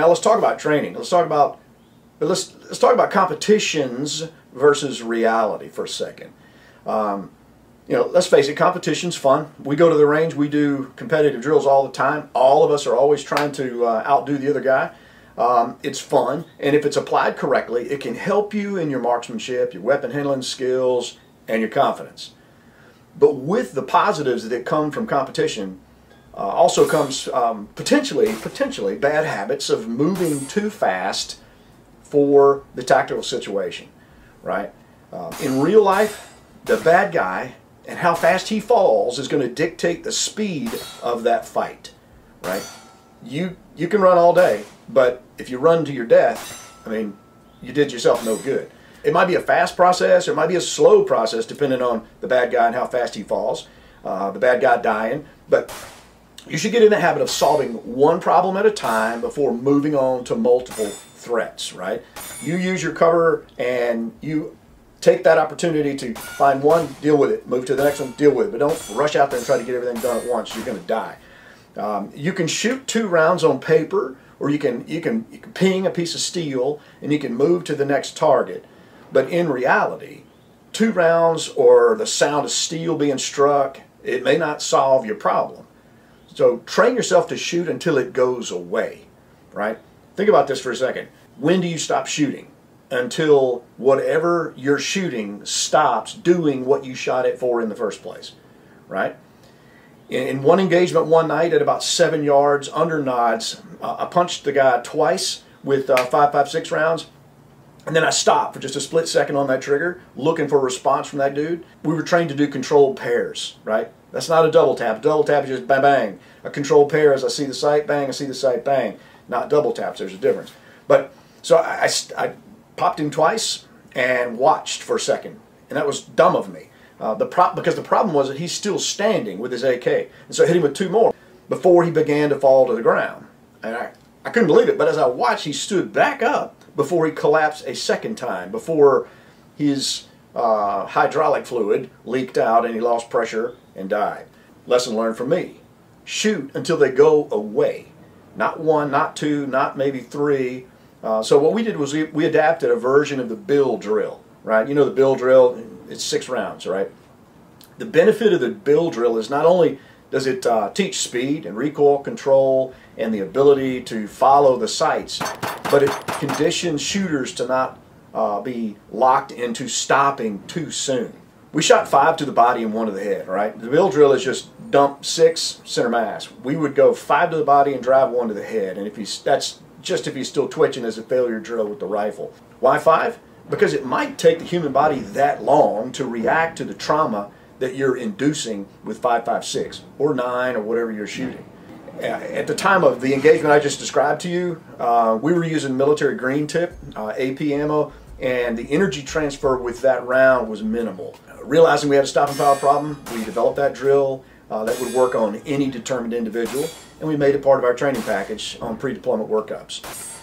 Now let's talk about training. Let's talk about let's let's talk about competitions versus reality for a second. Um, you know, let's face it, competition's fun. We go to the range, we do competitive drills all the time. All of us are always trying to uh, outdo the other guy. Um, it's fun, and if it's applied correctly, it can help you in your marksmanship, your weapon handling skills, and your confidence. But with the positives that come from competition, uh, also comes um, potentially potentially bad habits of moving too fast for the tactical situation, right? Uh, in real life, the bad guy and how fast he falls is going to dictate the speed of that fight, right? You you can run all day, but if you run to your death, I mean, you did yourself no good. It might be a fast process, or it might be a slow process, depending on the bad guy and how fast he falls. Uh, the bad guy dying, but you should get in the habit of solving one problem at a time before moving on to multiple threats, right? You use your cover and you take that opportunity to find one, deal with it, move to the next one, deal with it, but don't rush out there and try to get everything done at once. You're going to die. Um, you can shoot two rounds on paper, or you can, you, can, you can ping a piece of steel and you can move to the next target. But in reality, two rounds or the sound of steel being struck, it may not solve your problem. So train yourself to shoot until it goes away, right? Think about this for a second. When do you stop shooting? Until whatever you're shooting stops doing what you shot it for in the first place, right? In, one engagement one night at about seven yards under nods, uh, I punched the guy twice with uh, 5.56 rounds. And then I stopped for just a split second on that trigger, looking for a response from that dude. We were trained to do controlled pairs, right? That's not a double tap. A double tap is just bang, bang. A controlled pair is I see the sight, bang, I see the sight, bang. Not double taps, there's a difference. But, so I, I, I popped him twice and watched for a second. And that was dumb of me. Uh, the pro because the problem was that he's still standing with his AK. And so I hit him with two more before he began to fall to the ground. And I, I couldn't believe it, but as I watched, he stood back up before he collapsed a second time, before his uh, hydraulic fluid leaked out and he lost pressure and died. Lesson learned from me. Shoot until they go away. Not one, not two, not maybe three. Uh, so what we did was we, we adapted a version of the bill drill, right? You know the bill drill, it's six rounds, right? The benefit of the bill drill is not only does it uh, teach speed and recoil control and the ability to follow the sights, but it conditions shooters to not uh, be locked into stopping too soon. We shot five to the body and one to the head, right? The bill drill is just dump six center mass. We would go five to the body and drive one to the head, and if he's that's just if he's still twitching as a failure drill with the rifle. Why five? Because it might take the human body that long to react to the trauma that you're inducing with 5.56 or 9 or whatever you're shooting. At the time of the engagement I just described to you, uh, we were using military green tip, uh, AP ammo, and the energy transfer with that round was minimal. Uh, realizing we had a stop and fire problem, we developed that drill uh, that would work on any determined individual, and we made it part of our training package on pre-deployment workups.